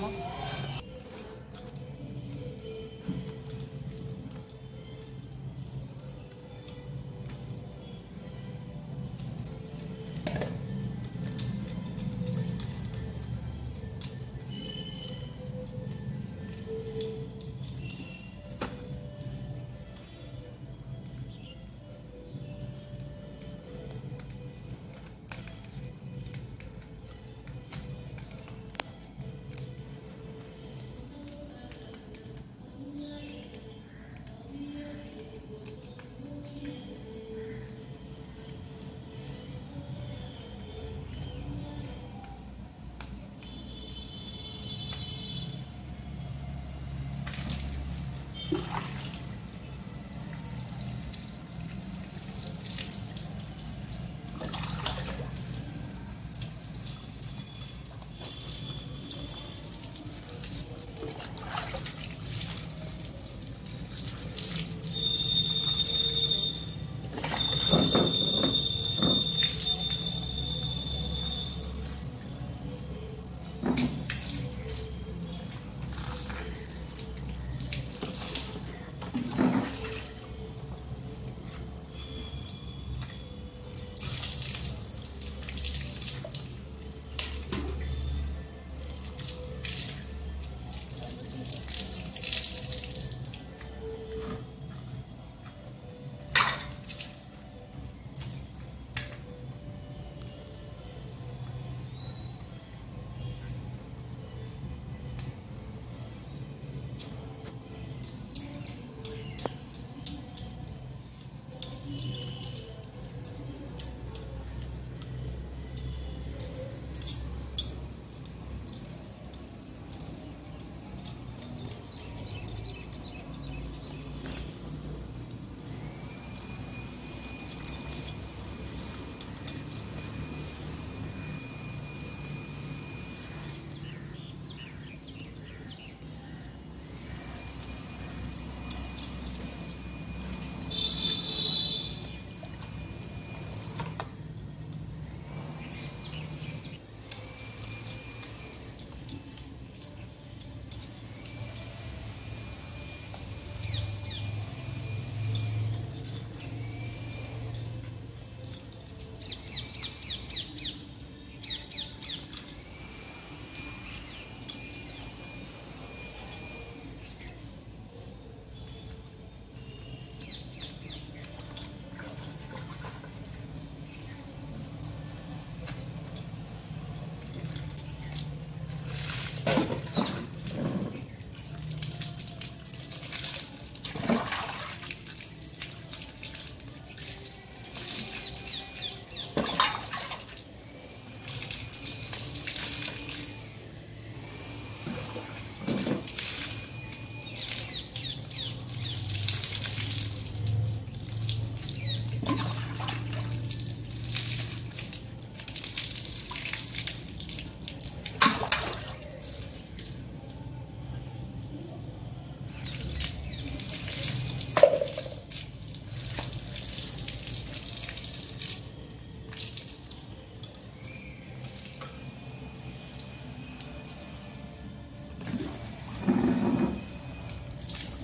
남아서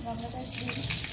Vamos ver